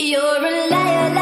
You're a liar.